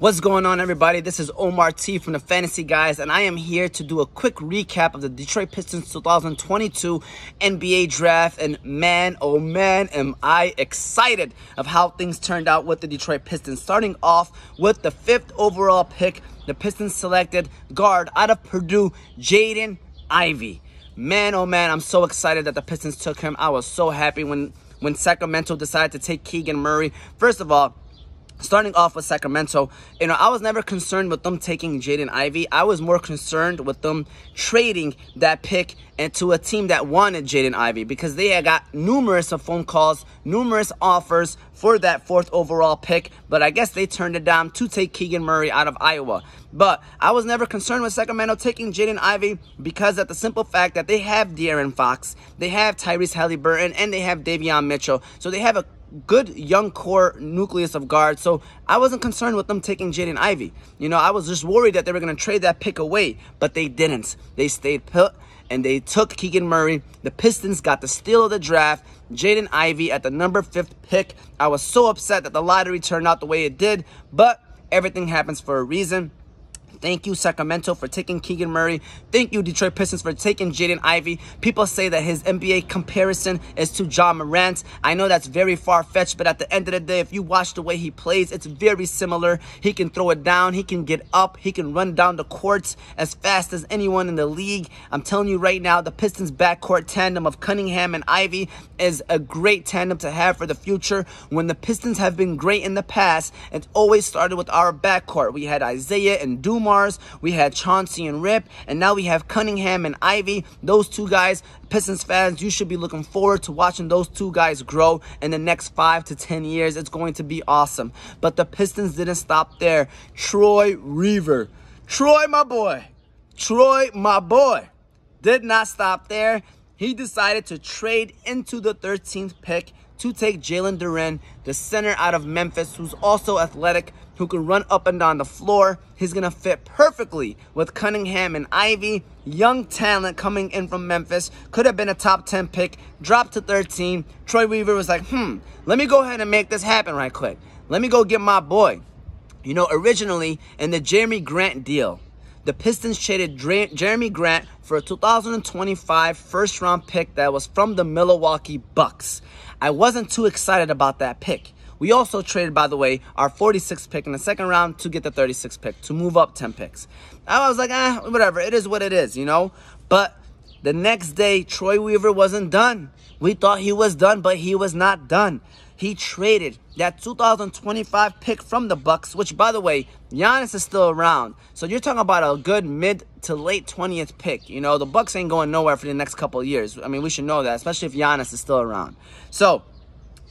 What's going on, everybody? This is Omar T from the Fantasy Guys, and I am here to do a quick recap of the Detroit Pistons 2022 NBA Draft. And man, oh man, am I excited of how things turned out with the Detroit Pistons. Starting off with the fifth overall pick, the Pistons selected guard out of Purdue, Jaden Ivey. Man, oh man, I'm so excited that the Pistons took him. I was so happy when when Sacramento decided to take Keegan Murray. First of all, starting off with Sacramento, you know, I was never concerned with them taking Jaden Ivey. I was more concerned with them trading that pick into a team that wanted Jaden Ivey because they had got numerous of phone calls, numerous offers for that fourth overall pick, but I guess they turned it down to take Keegan Murray out of Iowa. But I was never concerned with Sacramento taking Jaden Ivey because of the simple fact that they have De'Aaron Fox, they have Tyrese Haliburton, and they have Davion Mitchell. So they have a good young core nucleus of guards. So I wasn't concerned with them taking Jaden Ivey. You know, I was just worried that they were going to trade that pick away, but they didn't. They stayed put and they took Keegan Murray. The Pistons got the steal of the draft, Jaden Ivey at the number fifth pick. I was so upset that the lottery turned out the way it did, but everything happens for a reason. Thank you, Sacramento, for taking Keegan Murray. Thank you, Detroit Pistons, for taking Jaden Ivey. People say that his NBA comparison is to Ja Morant. I know that's very far-fetched, but at the end of the day, if you watch the way he plays, it's very similar. He can throw it down. He can get up. He can run down the courts as fast as anyone in the league. I'm telling you right now, the Pistons backcourt tandem of Cunningham and Ivey is a great tandem to have for the future. When the Pistons have been great in the past, it always started with our backcourt. We had Isaiah and Dumars Mars, we had Chauncey and Rip, and now we have Cunningham and Ivey. Those two guys, Pistons fans, you should be looking forward to watching those two guys grow in the next five to 10 years. It's going to be awesome. But the Pistons didn't stop there. Troy Weaver. Troy, my boy. Troy, my boy. Did not stop there. He decided to trade into the 13th pick to take Jalen Duren, the center out of Memphis, who's also athletic, who can run up and down the floor. He's going to fit perfectly with Cunningham and Ivey. Young talent coming in from Memphis. Could have been a top 10 pick. Dropped to 13. Troy Weaver was like, hmm, let me go ahead and make this happen right quick. Let me go get my boy. You know, originally in the Jerami Grant deal, the Pistons traded Jerami Grant for a 2025 first round pick that was from the Milwaukee Bucks. I wasn't too excited about that pick. We also traded, by the way, our 46th pick in the second round to get the 36th pick to move up 10 picks. I was like, eh, whatever. It is what it is, you know? But the next day, Troy Weaver wasn't done. We thought he was done, but he was not done. He traded that 2025 pick from the Bucks, which by the way, Giannis is still around. So you're talking about a good mid to late 20th pick. You know, the Bucks ain't going nowhere for the next couple years. I mean, we should know that, especially if Giannis is still around. So,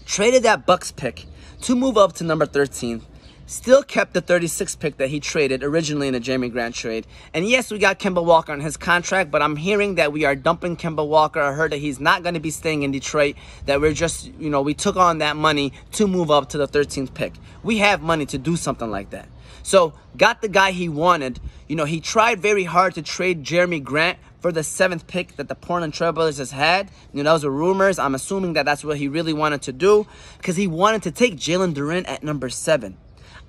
traded that Bucks pick to move up to number 13 still kept the 36 pick that he traded originally in the Jerami Grant trade. And yes, we got Kemba Walker on his contract, but I'm hearing that we are dumping Kemba Walker. I heard that he's not going to be staying in Detroit, that we're just, you know, we took on that money to move up to the 13th pick. We have money to do something like that. So, got the guy he wanted. You know, he tried very hard to trade Jerami Grant for the seventh pick that the Portland Trailblazers has had. You know, those were rumors. I'm assuming that that's what he really wanted to do because he wanted to take Jalen Duren at number seven.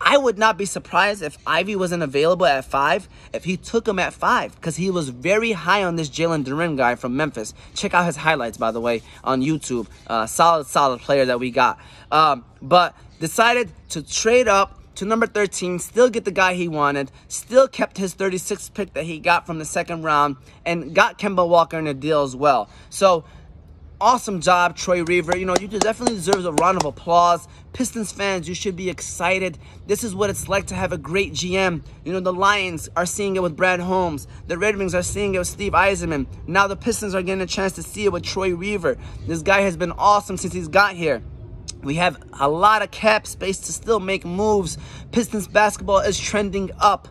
I would not be surprised if Ivey wasn't available at five, if he took him at five, because he was very high on this Jalen Duren guy from Memphis. Check out his highlights, by the way, on YouTube. Uh, solid, solid player that we got. Um, but decided to trade up to number 13, still get the guy he wanted, still kept his 36th pick that he got from the second round, and got Kemba Walker in a deal as well. So awesome job, Troy Weaver. You know, you definitely deserve a round of applause. Pistons fans, you should be excited. This is what it's like to have a great GM. You know, the Lions are seeing it with Brad Holmes. The Red Wings are seeing it with Steve Yzerman. Now the Pistons are getting a chance to see it with Troy Weaver. This guy has been awesome since he's got here. We have a lot of cap space to still make moves. Pistons basketball is trending up.